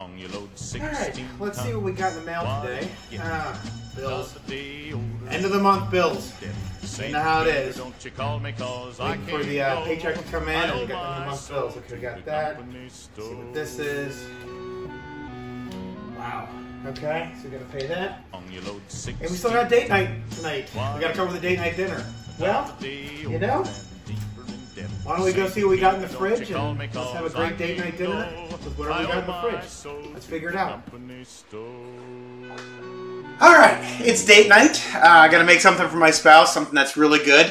On your load Alright, let's see what we got in the mail today. Ah, bills. End of the month bills. Say know how it is. Don't you call me cause I Waiting for the uh, paycheck to come in and we got the end of the month bills. Okay, we got that. company See what this is. Wow. Okay, so we're gonna pay that. On your load 16 And we still got date night tonight. We gotta cover the date night dinner. Well, you know, why don't we go see what we got in the fridge and let's have a great date night dinner with whatever we got in the fridge. Let's figure it out. Alright, it's date night. Uh, I gotta make something for my spouse, something that's really good.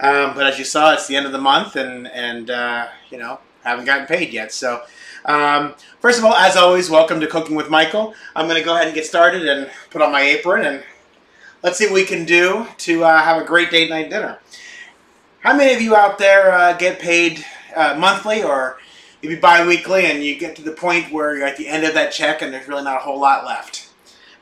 Um, but as you saw, it's the end of the month and, and uh, you know, haven't gotten paid yet. So, um, first of all, as always, welcome to Cooking with Michael. I'm gonna go ahead and get started and put on my apron and let's see what we can do to uh, have a great date night dinner. How many of you out there uh, get paid uh, monthly or maybe bi-weekly and you get to the point where you're at the end of that check and there's really not a whole lot left?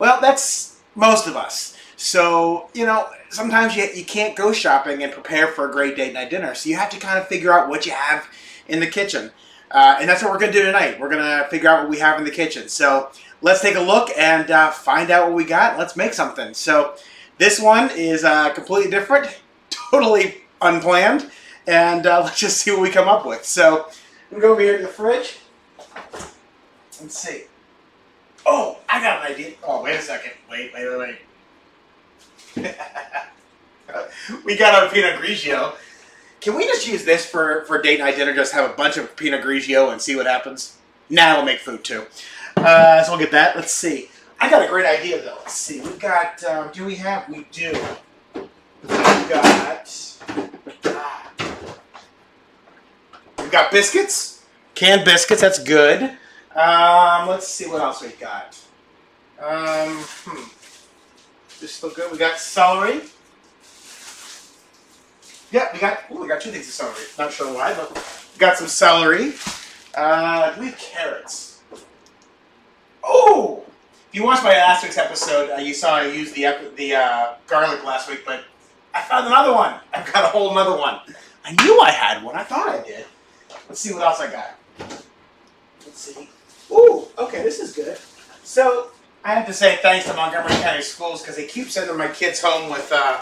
Well, that's most of us. So, you know, sometimes you, you can't go shopping and prepare for a great date night dinner. So you have to kind of figure out what you have in the kitchen. Uh, and that's what we're going to do tonight. We're going to figure out what we have in the kitchen. So let's take a look and uh, find out what we got. Let's make something. So this one is uh, completely different, totally unplanned. And uh, let's just see what we come up with. So I'm going to go over here to the fridge. Let's see. Oh, I got an idea. Oh, wait a second. Wait, wait, wait, wait. we got our Pinot Grigio. Can we just use this for, for date night dinner? Just have a bunch of Pinot Grigio and see what happens? Now we'll make food too. Uh, so we'll get that. Let's see. I got a great idea though. Let's see. We've got, um, do we have? We do. We've got, ah. We've got biscuits. Canned biscuits, that's good. Um, let's see what else we got. Um, hmm. This still good. We got celery. Yeah, we got. Ooh, we got two things of celery. Not sure why, but we got some celery. Uh, we have carrots? Oh! If you watched my last week's episode, uh, you saw I used the ep- the uh, garlic last week, but I found another one. I've got a whole another one. I knew I had one. I thought I did. Let's see what else I got. Let's see. Ooh, okay, this is good. So I have to say thanks to Montgomery County Schools because they keep sending my kids home with uh,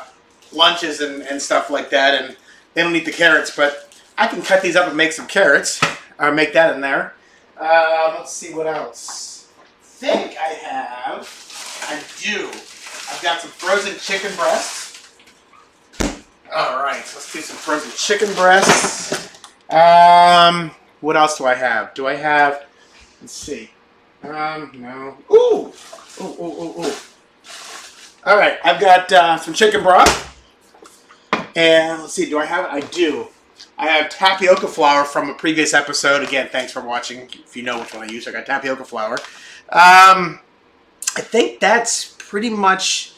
lunches and, and stuff like that, and they don't eat the carrots, but I can cut these up and make some carrots. Or make that in there. Uh, let's see what else. think I have. I do. I've got some frozen chicken breasts. All right, so let's do some frozen chicken breasts. Um, what else do I have? Do I have? Let's see. Um, no. Ooh, ooh, ooh, ooh, ooh. All right, I've got uh, some chicken broth. And let's see, do I have it? I do. I have tapioca flour from a previous episode. Again, thanks for watching. If you know which one I use, I got tapioca flour. Um, I think that's pretty much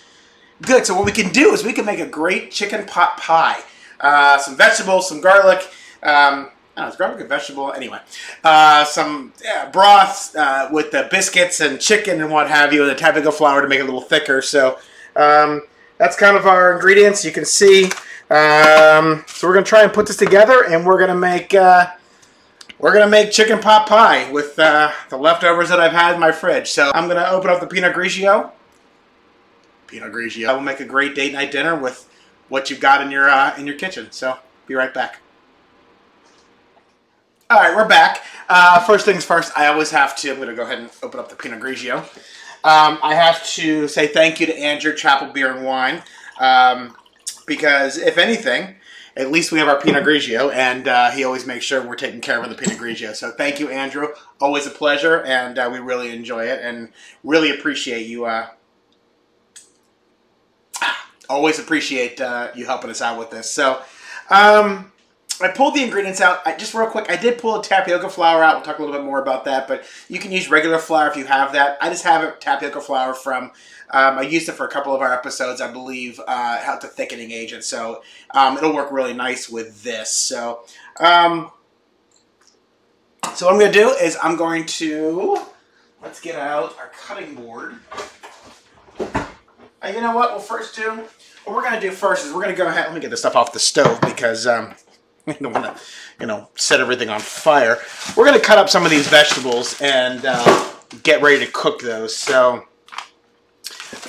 good. So what we can do is we can make a great chicken pot pie. Uh, some vegetables, some garlic. Um, I don't know, garlic a vegetable? Anyway, uh, some yeah, broth uh, with the biscuits and chicken and what have you, and the tapioca flour to make it a little thicker. So um, that's kind of our ingredients. You can see. Um, so we're gonna try and put this together, and we're gonna make uh, we're gonna make chicken pot pie with uh, the leftovers that I've had in my fridge. So I'm gonna open up the Pinot Grigio. Pinot Grigio. I will make a great date night dinner with what you've got in your uh, in your kitchen. So be right back. All right, we're back. Uh, first things first, I always have to. I'm going to go ahead and open up the Pinot Grigio. Um, I have to say thank you to Andrew Chapel Beer and Wine um, because, if anything, at least we have our Pinot Grigio, and uh, he always makes sure we're taking care of the Pinot Grigio. So thank you, Andrew. Always a pleasure, and uh, we really enjoy it, and really appreciate you. Uh, always appreciate uh, you helping us out with this. So. Um, I pulled the ingredients out. I, just real quick, I did pull a tapioca flour out. We'll talk a little bit more about that, but you can use regular flour if you have that. I just have a tapioca flour from, um, I used it for a couple of our episodes, I believe, uh, helped a thickening agent, so um, it'll work really nice with this. So, um, so what I'm going to do is I'm going to, let's get out our cutting board. Uh, you know what we'll first do? What we're going to do first is we're going to go ahead, let me get this stuff off the stove because, um, I don't want to, you know, set everything on fire. We're going to cut up some of these vegetables and uh, get ready to cook those. So,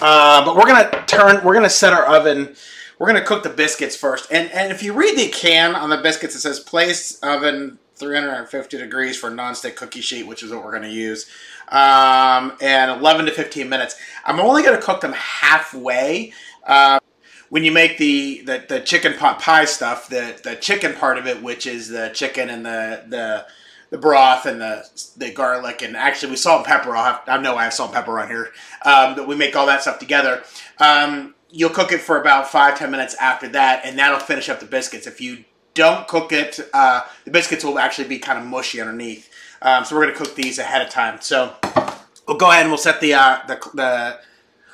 uh, but we're gonna turn. We're gonna set our oven. We're gonna cook the biscuits first. And and if you read the can on the biscuits, it says place oven 350 degrees for non-stick cookie sheet, which is what we're gonna use. Um, and 11 to 15 minutes. I'm only gonna cook them halfway. When you make the, the, the chicken pot pie stuff, the, the chicken part of it, which is the chicken and the, the the broth and the the garlic and actually we salt and pepper. I'll have, I know I have salt and pepper on here, um, but we make all that stuff together. Um, you'll cook it for about five ten minutes after that, and that'll finish up the biscuits. If you don't cook it, uh, the biscuits will actually be kind of mushy underneath. Um, so we're gonna cook these ahead of time. So we'll go ahead and we'll set the uh, the, the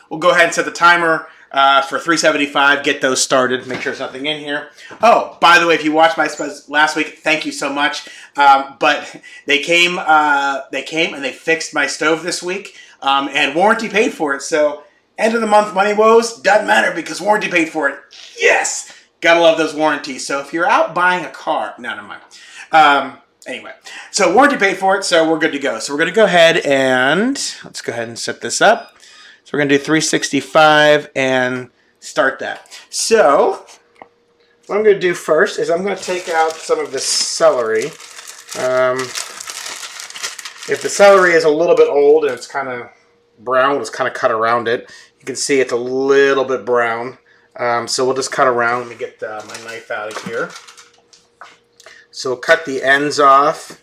we'll go ahead and set the timer uh, for 375 get those started. Make sure there's nothing in here. Oh by the way if you watched my last week thank you so much. Um, but they came uh, they came and they fixed my stove this week um, and warranty paid for it. So end of the month money woes. Doesn't matter because warranty paid for it. Yes! Gotta love those warranties. So if you're out buying a car no never mind. Um, anyway. So warranty paid for it so we're good to go. So we're to go ahead and let's go ahead and set this up we're going to do 365 and start that. So what I'm going to do first is I'm going to take out some of the celery. Um, if the celery is a little bit old and it's kind of brown, let's kind of cut around it. You can see it's a little bit brown. Um, so we'll just cut around. Let me get uh, my knife out of here. So we'll cut the ends off.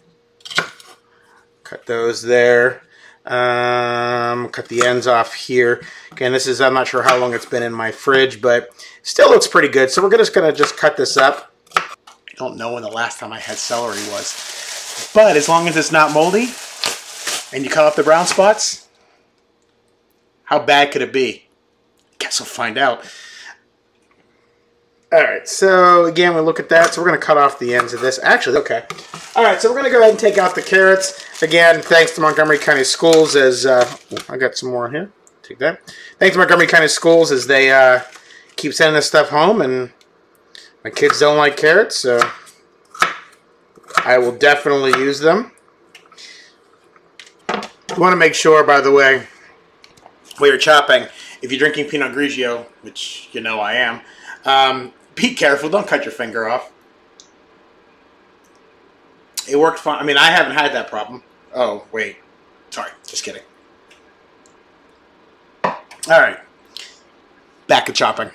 Cut those there. Um, cut the ends off here. Again, this is, I'm not sure how long it's been in my fridge, but still looks pretty good. So we're just going to just cut this up. I don't know when the last time I had celery was. But as long as it's not moldy and you cut off the brown spots, how bad could it be? Guess we'll find out. All right, so again, we look at that. So we're going to cut off the ends of this. Actually, okay. All right, so we're going to go ahead and take out the carrots. Again, thanks to Montgomery County Schools as uh, I got some more here. Take that. Thanks to Montgomery County Schools as they uh, keep sending this stuff home, and my kids don't like carrots, so I will definitely use them. You want to make sure, by the way, while you're chopping, if you're drinking Pinot Grigio, which you know I am, um, be careful. Don't cut your finger off. It worked fine. I mean, I haven't had that problem. Oh, wait. Sorry. Just kidding. All right. Back to chopping.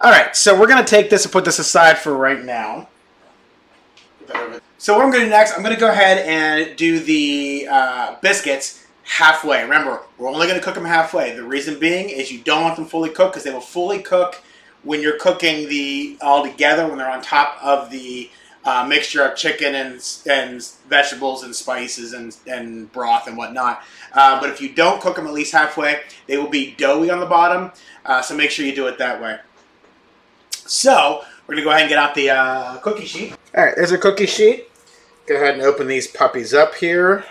All right. So we're going to take this and put this aside for right now. So what I'm going to do next, I'm going to go ahead and do the uh, biscuits halfway. Remember, we're only going to cook them halfway. The reason being is you don't want them fully cooked because they will fully cook when you're cooking the all together when they're on top of the uh, mixture of chicken and and vegetables and spices and and broth and whatnot. Uh, but if you don't cook them at least halfway, they will be doughy on the bottom. Uh, so make sure you do it that way. So we're gonna go ahead and get out the uh, cookie sheet. All right, there's a cookie sheet. Go ahead and open these puppies up here.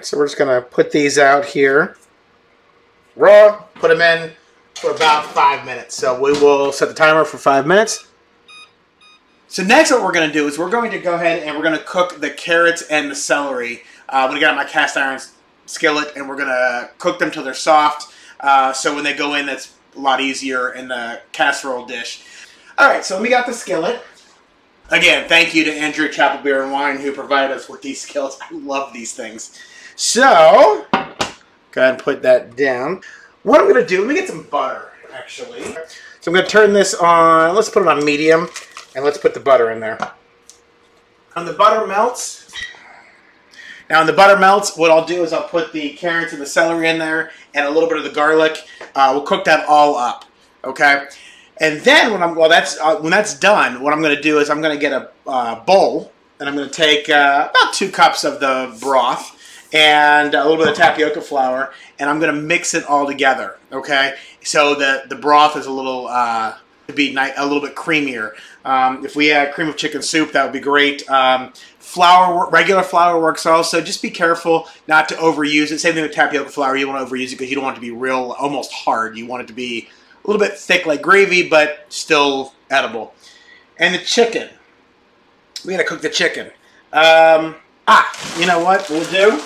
So we're just gonna put these out here raw. Put them in for about five minutes. So we will set the timer for five minutes. So next what we're going to do is we're going to go ahead and we're going to cook the carrots and the celery. Uh, I'm going to get out my cast iron skillet and we're going to cook them till they're soft. Uh, so when they go in, that's a lot easier in the casserole dish. All right, so let me got the skillet. Again, thank you to Andrew Chapel Beer and Wine who provided us with these skillets. I love these things. So, go ahead and put that down. What I'm going to do, let me get some butter, actually. So I'm going to turn this on, let's put it on medium, and let's put the butter in there. When the butter melts, now when the butter melts, what I'll do is I'll put the carrots and the celery in there, and a little bit of the garlic. Uh, we'll cook that all up, okay? And then when I'm well, that's uh, when that's done. What I'm going to do is I'm going to get a uh, bowl, and I'm going to take uh, about two cups of the broth, and a little bit of tapioca flour, and I'm going to mix it all together. Okay, so the the broth is a little uh, to be a little bit creamier. Um, if we had cream of chicken soup, that would be great. Um, flour, regular flour works also. Just be careful not to overuse it. Same thing with tapioca flour. You want to overuse it because you don't want it to be real, almost hard. You want it to be a little bit thick like gravy, but still edible. And the chicken. We got to cook the chicken. Um, ah, you know what we'll do?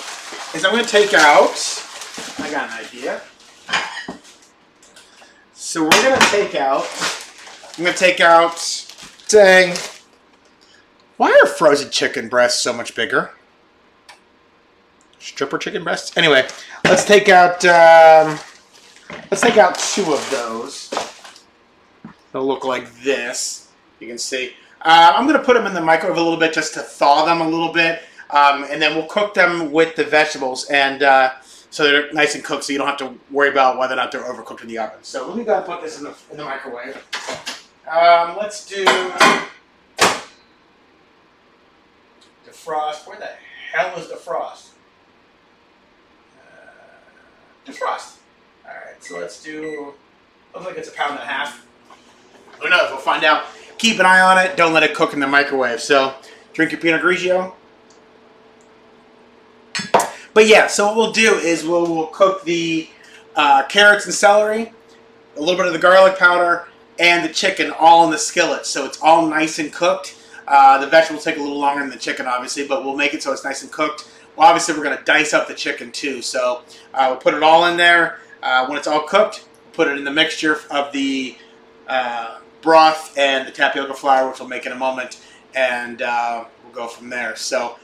Is I'm going to take out. I got an idea. So we're going to take out. I'm going to take out. Dang. Why are frozen chicken breasts so much bigger? Stripper chicken breasts. Anyway, let's take out. Um, let's take out two of those. They'll look like this. You can see. Uh, I'm going to put them in the microwave a little bit just to thaw them a little bit. Um, and then we'll cook them with the vegetables. And uh, so they're nice and cooked so you don't have to worry about whether or not they're overcooked in the oven. So let me go and put this in the, in the microwave. Um, let's do defrost. Where the hell is defrost? Uh, defrost. All right, so let's do. Looks like it's a pound and a half. Who knows? We'll find out. Keep an eye on it. Don't let it cook in the microwave. So, drink your Pinot Grigio. But yeah, so what we'll do is we'll, we'll cook the uh, carrots and celery, a little bit of the garlic powder, and the chicken all in the skillet. So it's all nice and cooked. Uh, the vegetables take a little longer than the chicken, obviously, but we'll make it so it's nice and cooked. Well, obviously, we're going to dice up the chicken too. So uh, we'll put it all in there. Uh, when it's all cooked, put it in the mixture of the uh, broth and the tapioca flour, which we'll make in a moment, and uh, we'll go from there. So.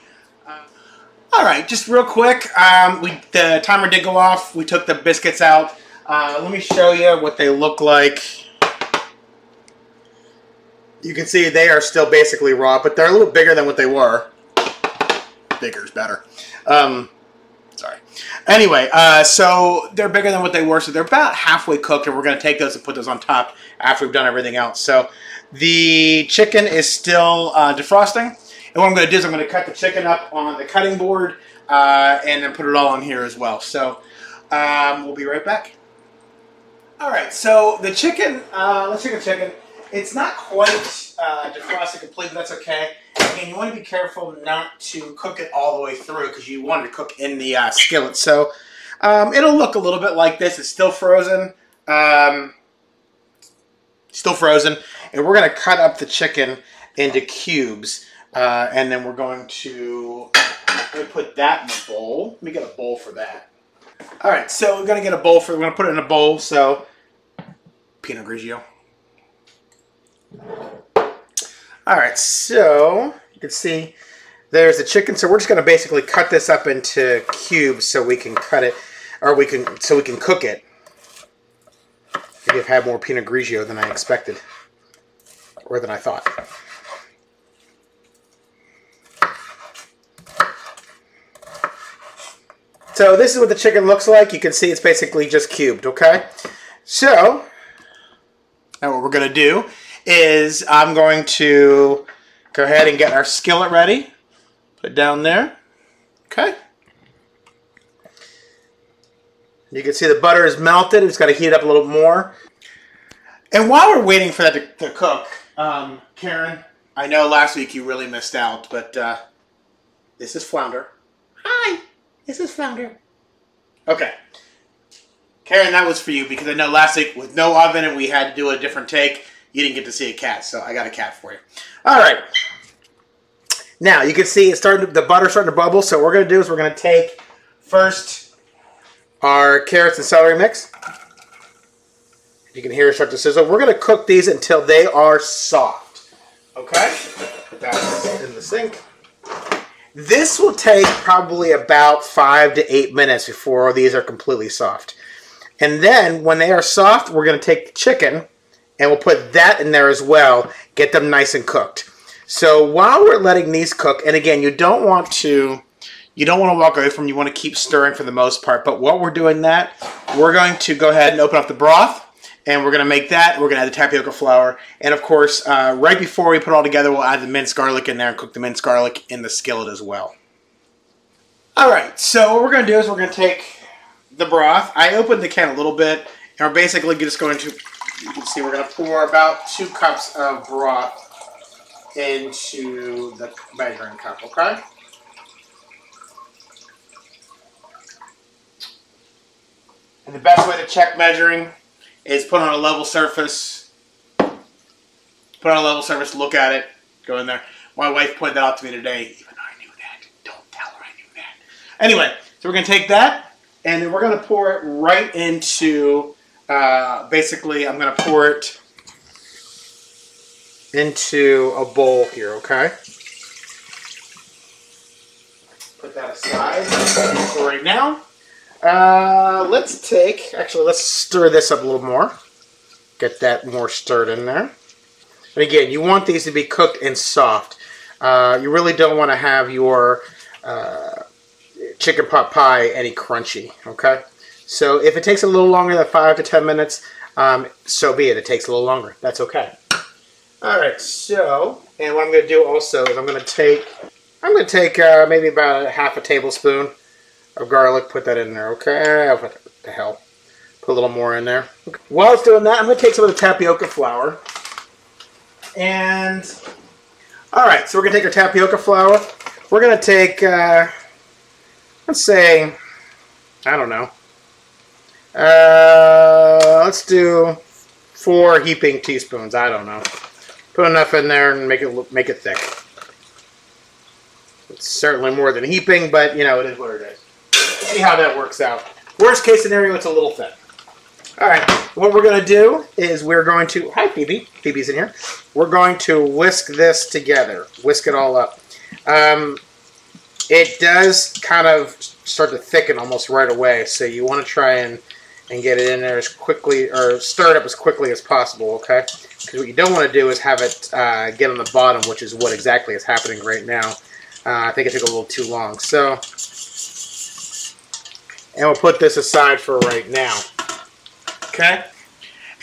All right, just real quick, um, we the timer did go off. We took the biscuits out. Uh, let me show you what they look like. You can see they are still basically raw, but they're a little bigger than what they were. Bigger is better. Um, sorry. Anyway, uh, so they're bigger than what they were, so they're about halfway cooked, and we're going to take those and put those on top after we've done everything else. So the chicken is still uh, defrosting. And what I'm going to do is I'm going to cut the chicken up on the cutting board uh, and then put it all in here as well. So um, we'll be right back. All right, so the chicken, uh, let's take the chicken. It's not quite uh, defrosted completely, but that's okay. Again, you want to be careful not to cook it all the way through because you want to cook in the uh, skillet. So um, it'll look a little bit like this. It's still frozen. Um, still frozen. And we're going to cut up the chicken into cubes. Uh, and then we're going to put that in the bowl. Let me get a bowl for that. All right, so we're going to get a bowl for. We're going to put it in a bowl. So Pinot Grigio. All right, so you can see there's the chicken. So we're just going to basically cut this up into cubes so we can cut it, or we can so we can cook it. Maybe I've had more Pinot Grigio than I expected, or than I thought. So this is what the chicken looks like. You can see it's basically just cubed, okay? So, now what we're going to do is I'm going to go ahead and get our skillet ready. Put it down there. Okay. You can see the butter is melted. It's got to heat up a little more. And while we're waiting for that to, to cook, um, Karen, I know last week you really missed out, but uh, this is flounder. Hi. This is flounder. Okay. Karen, that was for you because I know last week with no oven and we had to do a different take, you didn't get to see a cat, so I got a cat for you. All right. Now you can see it's starting. To, the butter starting to bubble. So what we're going to do is we're going to take first our carrots and celery mix. You can hear it start to sizzle. We're going to cook these until they are soft. Okay. Put that in the sink. This will take probably about five to eight minutes before these are completely soft. And then when they are soft, we're going to take the chicken and we'll put that in there as well. Get them nice and cooked. So while we're letting these cook, and again, you don't want to you don't want to walk away from. You want to keep stirring for the most part. But while we're doing that, we're going to go ahead and open up the broth. And we're going to make that. We're going to add the tapioca flour. And of course, uh, right before we put it all together, we'll add the minced garlic in there and cook the minced garlic in the skillet as well. All right, so what we're going to do is we're going to take the broth. I opened the can a little bit. And we're basically just going to, you can see we're going to pour about two cups of broth into the measuring cup, okay? And the best way to check measuring is put on a level surface. Put on a level surface, look at it, go in there. My wife pointed that out to me today, even though I knew that. Don't tell her I knew that. Anyway, So we're going to take that, and then we're going to pour it right into, uh, basically, I'm going to pour it into a bowl here, okay? Put that aside for right now. Uh, let's take, actually, let's stir this up a little more. Get that more stirred in there. And again, you want these to be cooked and soft. Uh, you really don't want to have your uh, chicken pot pie any crunchy, okay? So if it takes a little longer than 5 to 10 minutes, um, so be it. It takes a little longer. That's okay. All right, so, and what I'm going to do also is I'm going to take, I'm going to take uh, maybe about a half a tablespoon of garlic, put that in there, okay? What the hell? Put a little more in there. While it's doing that, I'm going to take some of the tapioca flour. And, all right, so we're going to take our tapioca flour. We're going to take, uh, let's say, I don't know. Uh, let's do four heaping teaspoons. I don't know. Put enough in there and make it look, make it thick. It's certainly more than heaping, but you know it is what it is. See how that works out. Worst case scenario, it's a little thin. All right, what we're going to do is we're going to, hi Phoebe, Phoebe's in here. We're going to whisk this together, whisk it all up. Um, it does kind of start to thicken almost right away, so you want to try and, and get it in there as quickly, or stir it up as quickly as possible, okay? Because what you don't want to do is have it uh, get on the bottom, which is what exactly is happening right now. Uh, I think it took a little too long. So, and we'll put this aside for right now. Okay?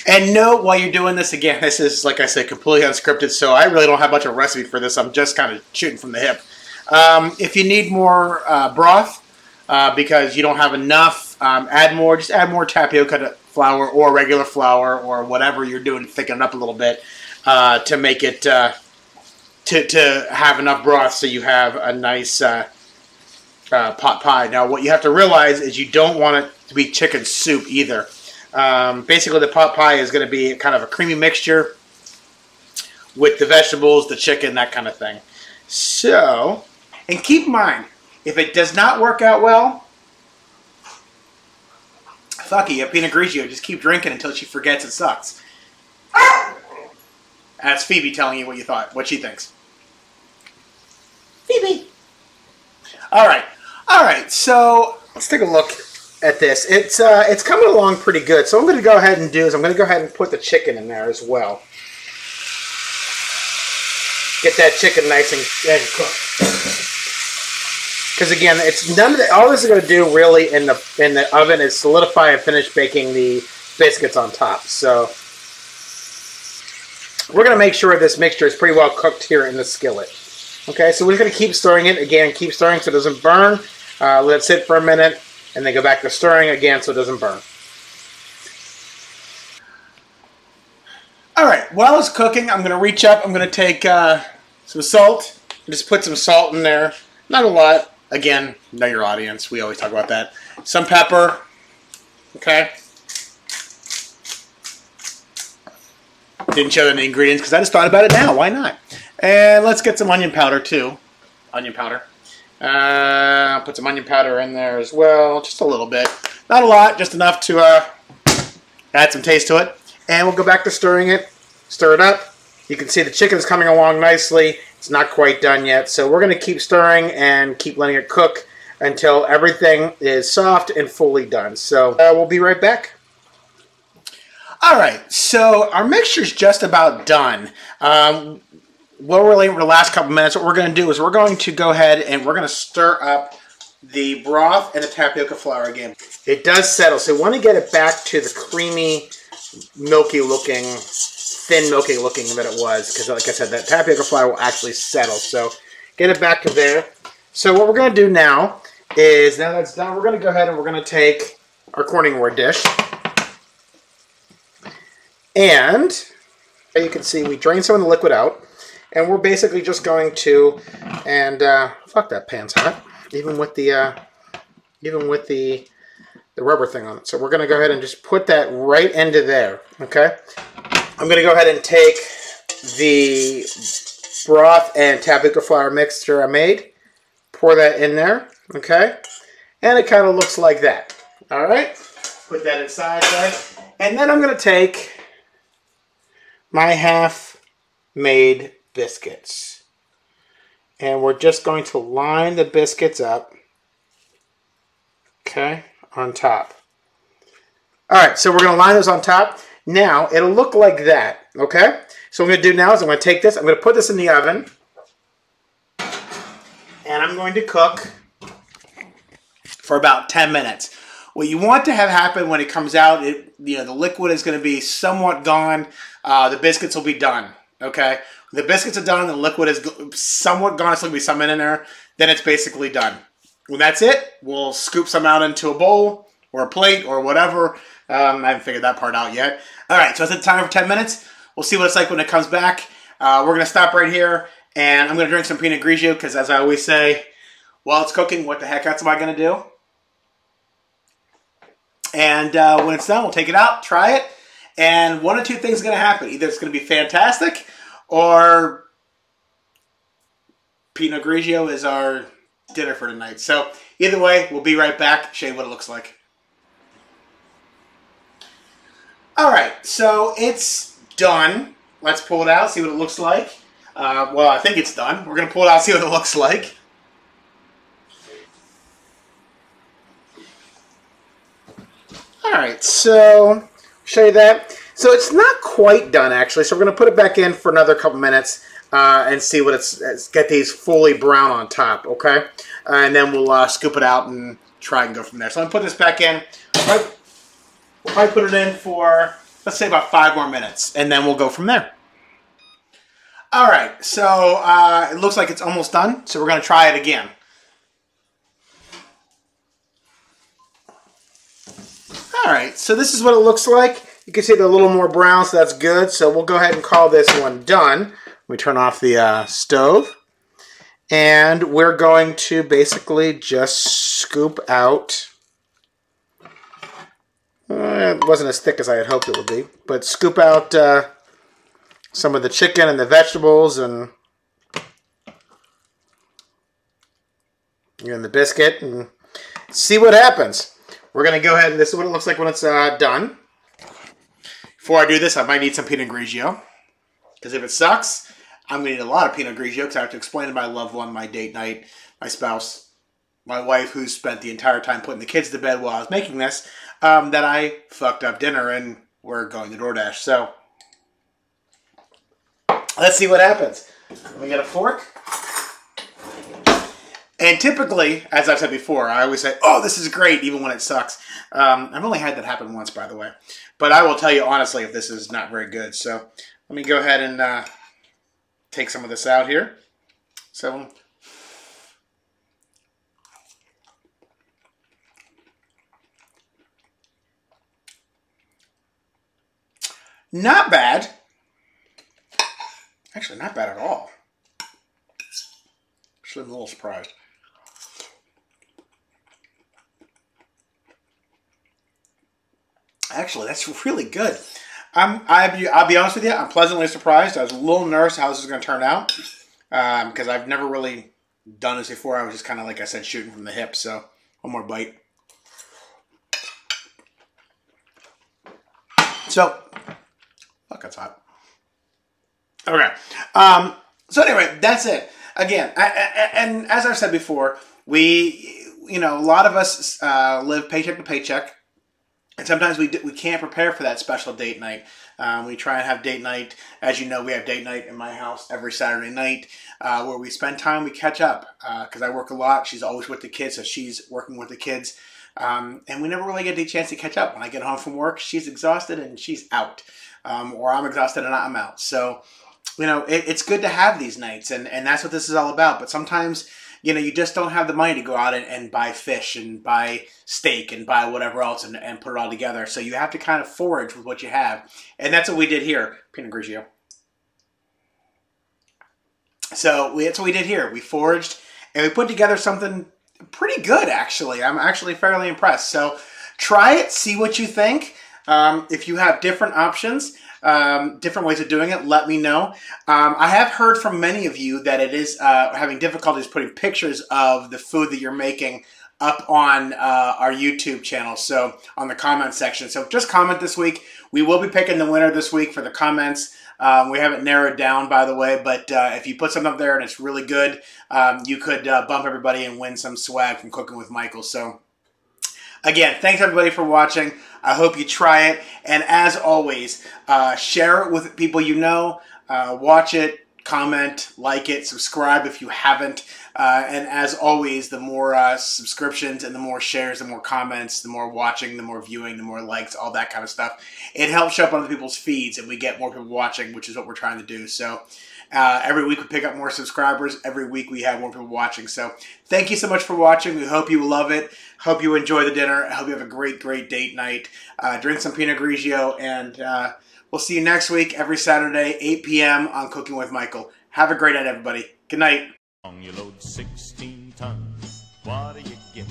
And note while you're doing this, again, this is, like I said, completely unscripted, so I really don't have much of a recipe for this. I'm just kind of shooting from the hip. Um, if you need more uh, broth, uh, because you don't have enough, um, add more. Just add more tapioca flour or regular flour or whatever you're doing, thicken it up a little bit uh, to make it, uh, to, to have enough broth so you have a nice uh, pot pie. Now, what you have to realize is you don't want it to be chicken soup either. Um, basically, the pot pie is going to be kind of a creamy mixture with the vegetables, the chicken, that kind of thing. So, and keep in mind, if it does not work out well, fuck you Pinot Grigio. Just keep drinking until she forgets it sucks. That's Phoebe telling you what you thought, what she thinks. Phoebe. All right, all right. So let's take a look at this. It's uh, it's coming along pretty good. So I'm going to go ahead and do is I'm going to go ahead and put the chicken in there as well. Get that chicken nice and, and cooked. Because again, it's none of the, all this is going to do really in the in the oven is solidify and finish baking the biscuits on top. So we're going to make sure this mixture is pretty well cooked here in the skillet. Okay, so we're just going to keep stirring it again, keep stirring so it doesn't burn. Uh, let it sit for a minute, and then go back to stirring again so it doesn't burn. All right, while it's cooking, I'm going to reach up. I'm going to take uh, some salt. Just put some salt in there. Not a lot. Again, know your audience. We always talk about that. Some pepper. Okay. Didn't show them the ingredients because I just thought about it now. Why not? And let's get some onion powder too. Onion powder. Uh, put some onion powder in there as well. Just a little bit. Not a lot. Just enough to uh, add some taste to it. And we'll go back to stirring it. Stir it up. You can see the chicken is coming along nicely. It's not quite done yet. So we're going to keep stirring and keep letting it cook until everything is soft and fully done. So uh, we'll be right back. All right, so our mixture is just about done. Um, what we're waiting for the last couple minutes, what we're going to do is we're going to go ahead and we're going to stir up the broth and the tapioca flour again. It does settle, so we want to get it back to the creamy, milky looking, thin milky looking that it was, because like I said, that tapioca flour will actually settle. So get it back to there. So what we're going to do now is, now that's done, we're going to go ahead and we're going to take our Corningware dish. And you can see we drain some of the liquid out. And we're basically just going to, and uh, fuck that pan's hot, even with the, uh, even with the, the rubber thing on it. So we're going to go ahead and just put that right into there, okay? I'm going to go ahead and take the broth and tapioca flour mixture I made, pour that in there, okay? And it kind of looks like that. All right, put that inside there. And then I'm going to take my half-made biscuits. And we're just going to line the biscuits up, okay, on top. All right, so we're going to line those on top. Now, it'll look like that, okay? So what I'm going to do now is I'm going to take this, I'm going to put this in the oven, and I'm going to cook for about 10 minutes. What you want to have happen when it comes out, it, you know, the liquid is going to be somewhat gone. Uh, the biscuits will be done, okay? The biscuits are done, the liquid is somewhat gone. It's going to be some in there. Then it's basically done. When that's it, we'll scoop some out into a bowl or a plate or whatever. Um, I haven't figured that part out yet. All right, so it's the time for 10 minutes. We'll see what it's like when it comes back. Uh, we're going to stop right here, and I'm going to drink some Pinot Grigio because, as I always say, while it's cooking, what the heck else am I going to do? And uh, when it's done, we'll take it out, try it, and one or two things are going to happen. Either it's going to be fantastic, or Pinot Grigio is our dinner for tonight. So either way, we'll be right back, show you what it looks like. All right, so it's done. Let's pull it out, see what it looks like. Uh, well, I think it's done. We're going to pull it out, see what it looks like. All right, so show you that. So it's not quite done, actually. So we're going to put it back in for another couple minutes uh, and see what it's, get these fully brown on top, okay? Uh, and then we'll uh, scoop it out and try and go from there. So I'm going to put this back in. We'll probably put it in for, let's say, about five more minutes, and then we'll go from there. All right, so uh, it looks like it's almost done, so we're going to try it again. All right, so this is what it looks like. You can see they're a little more brown, so that's good. So we'll go ahead and call this one done. We turn off the uh, stove. And we're going to basically just scoop out. Uh, it wasn't as thick as I had hoped it would be. But scoop out uh, some of the chicken and the vegetables and, and the biscuit and see what happens. We're going to go ahead and this is what it looks like when it's uh, done. Before I do this, I might need some Pinot Grigio. Because if it sucks, I'm going to need a lot of Pinot Grigio because I have to explain to my loved one, my date night, my spouse, my wife, who spent the entire time putting the kids to bed while I was making this, um, that I fucked up dinner and we're going to DoorDash. So let's see what happens. Let me get a fork. And typically, as I've said before, I always say, oh, this is great, even when it sucks. Um, I've only had that happen once, by the way. But I will tell you honestly if this is not very good. So let me go ahead and uh, take some of this out here. So not bad. Actually, not bad at all. Actually, I'm a little surprised. Actually, that's really good. I'm, I, I'll be honest with you, I'm pleasantly surprised. I was a little nervous how this is going to turn out because um, I've never really done this before. I was just kind of, like I said, shooting from the hip. So, one more bite. So, look, that's hot. Okay. Um, so, anyway, that's it. Again, I, I, and as I've said before, we, you know, a lot of us uh, live paycheck to paycheck and sometimes we, we can't prepare for that special date night. Um, we try and have date night. As you know, we have date night in my house every Saturday night uh, where we spend time, we catch up. Because uh, I work a lot. She's always with the kids, so she's working with the kids. Um, and we never really get a chance to catch up. When I get home from work, she's exhausted and she's out. Um, or I'm exhausted and I'm out. So, you know, it, it's good to have these nights. And, and that's what this is all about. But sometimes you know, you just don't have the money to go out and, and buy fish and buy steak and buy whatever else and, and put it all together. So you have to kind of forage with what you have. And that's what we did here, Pinot Grigio. So we, that's what we did here. We foraged and we put together something pretty good, actually. I'm actually fairly impressed. So try it, see what you think. Um, if you have different options, um, different ways of doing it, let me know. Um, I have heard from many of you that it is uh, having difficulties putting pictures of the food that you're making up on uh, our YouTube channel. So on the comment section. So just comment this week. We will be picking the winner this week for the comments. Um, we haven't narrowed down, by the way, but uh, if you put something up there and it's really good, um, you could uh, bump everybody and win some swag from Cooking with Michael. So Again, thanks everybody for watching. I hope you try it. And as always, uh, share it with people you know. Uh, watch it, comment, like it, subscribe if you haven't. Uh, and as always, the more uh, subscriptions and the more shares, the more comments, the more watching, the more viewing, the more likes, all that kind of stuff. It helps show up on other people's feeds and we get more people watching, which is what we're trying to do. So uh, every week we pick up more subscribers. Every week we have more people watching. So thank you so much for watching. We hope you love it. Hope you enjoy the dinner. I hope you have a great, great date night. Uh, drink some Pinot Grigio, and uh, we'll see you next week every Saturday, 8 p.m. on Cooking with Michael. Have a great night, everybody. Good night. You load 16 tons. What do you get?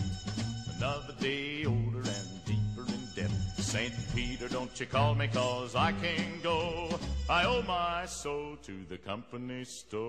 Another day older and deeper in debt. St. Peter, don't you call me, cause I can't go. I owe my soul to the company store.